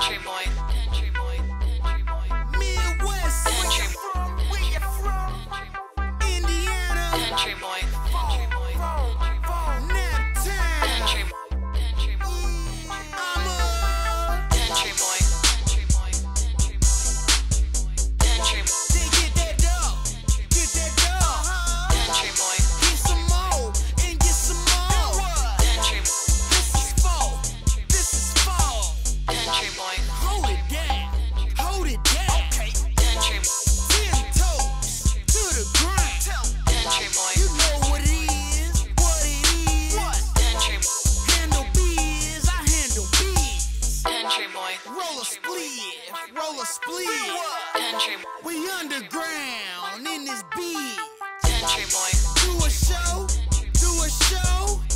Country boy. Country boy. Country boy. Country boy. Where you from? Indiana. Country boy. spliff, roll a spliff. We underground in this beat. Country boy. Do a show, do a show.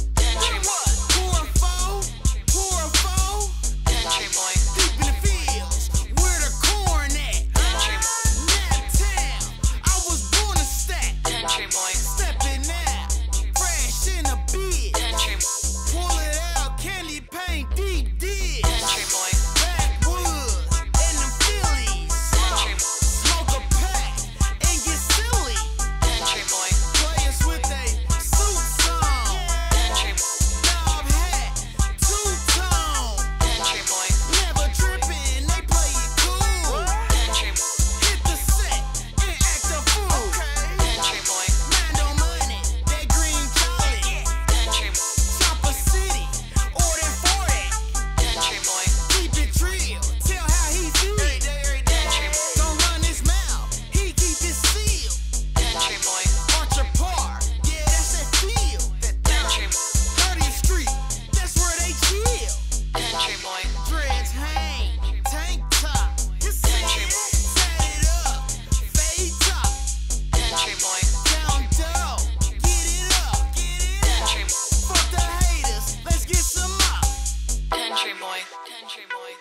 Country boy. Country boy.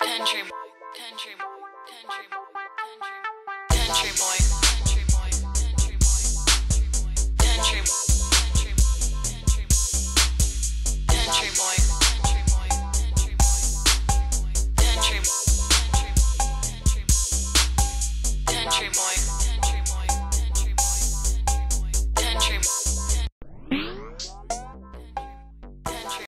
Country boy. Country boy. Country boy. Country boy. Country boy. Country boy. Country boy. Country boy. Country boy. Boy.